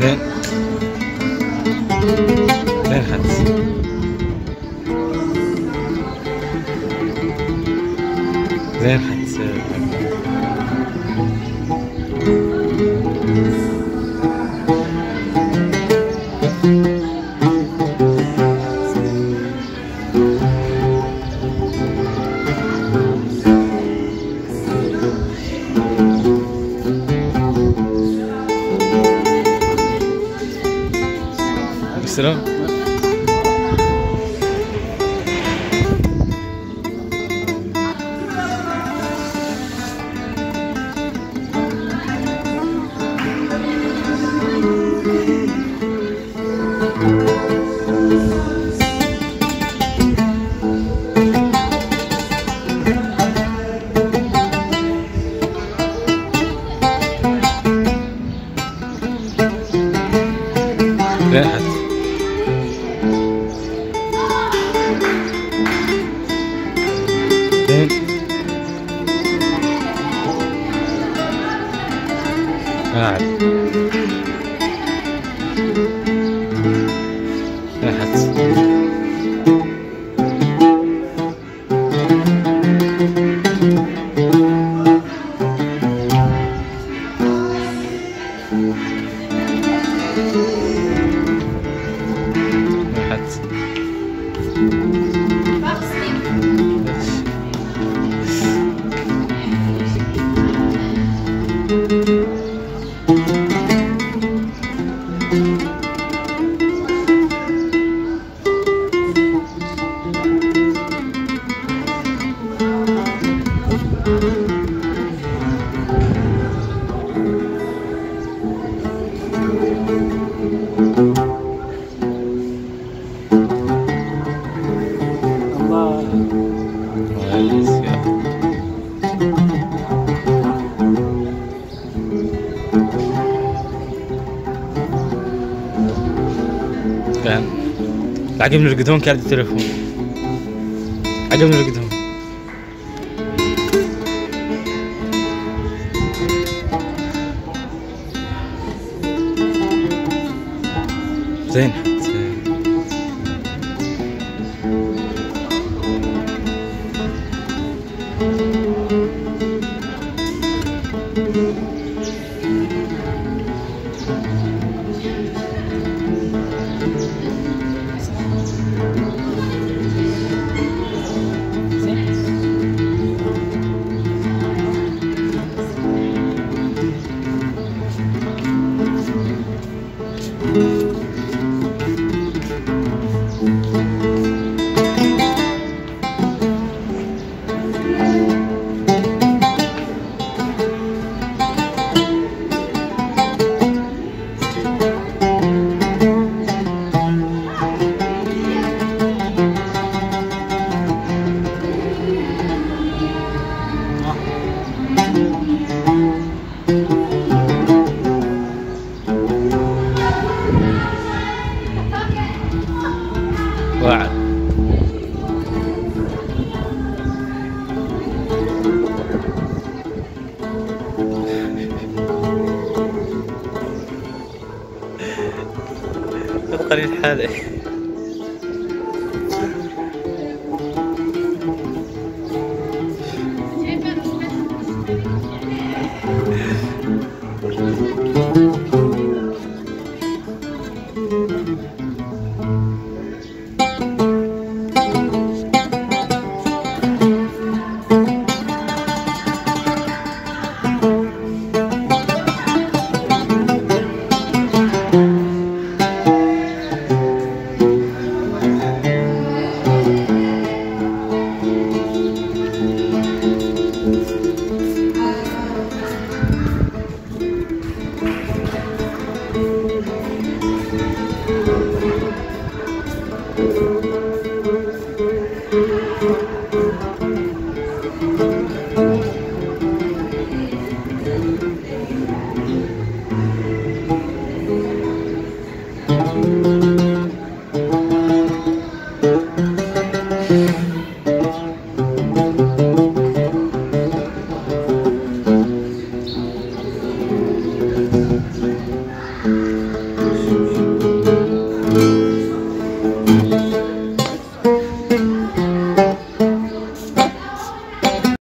כן. לחץ. לחץ. אה, السلام. زين That. That's... Thank عقب نرقدون كان التليفون عقب نرقدون زين. زين. واعد قليل حالي